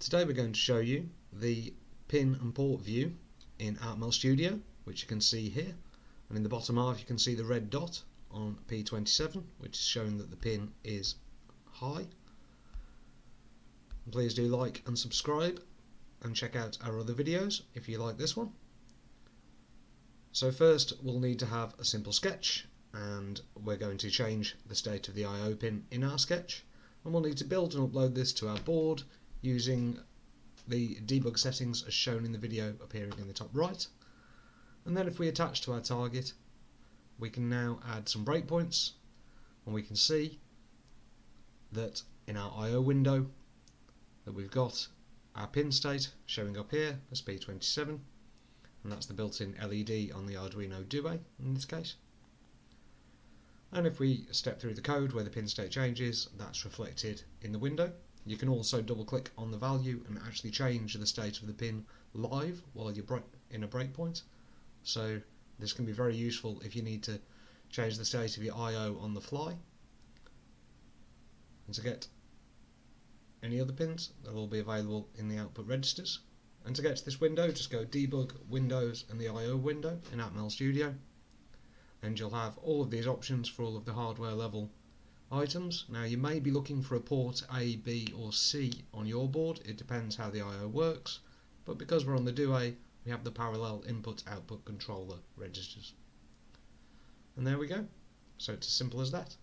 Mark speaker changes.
Speaker 1: Today we're going to show you the pin and port view in Atmel Studio which you can see here and in the bottom half you can see the red dot on P27 which is showing that the pin is high. Please do like and subscribe and check out our other videos if you like this one. So first we'll need to have a simple sketch and we're going to change the state of the I.O. pin in our sketch and we'll need to build and upload this to our board using the debug settings as shown in the video appearing in the top right. And then if we attach to our target, we can now add some breakpoints and we can see that in our I.O. window that we've got our pin state showing up here as P27 and that's the built-in LED on the Arduino Due in this case. And if we step through the code where the pin state changes, that's reflected in the window. You can also double click on the value and actually change the state of the pin live while you're in a breakpoint. So this can be very useful if you need to change the state of your I.O. on the fly. And to get any other pins, they'll all be available in the output registers. And to get to this window, just go Debug, Windows and the I.O. window in Atmel Studio. And you'll have all of these options for all of the hardware level items. Now you may be looking for a port A, B or C on your board, it depends how the I.O. works, but because we're on the Due we have the parallel input-output controller registers. And there we go. So it's as simple as that.